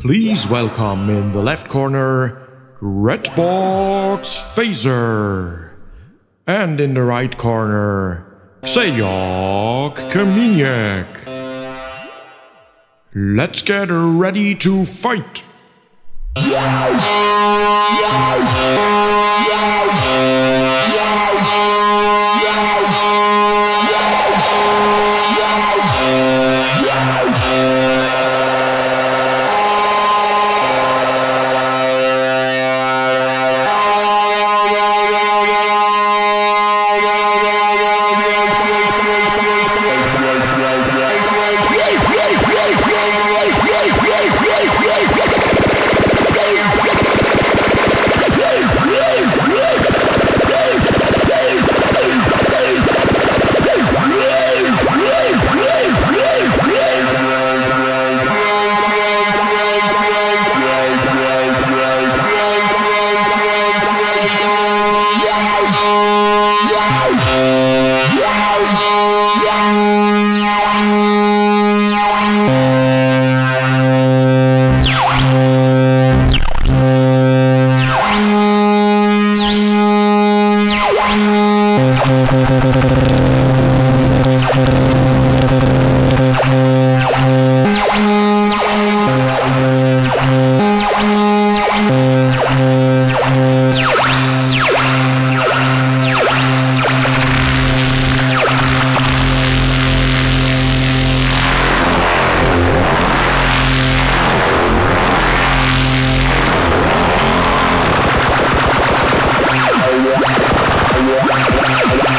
Please welcome in the left corner, Dreadbox Phaser. And in the right corner, Xaoc Kamieniec. Let's get ready to fight! Yeah. Música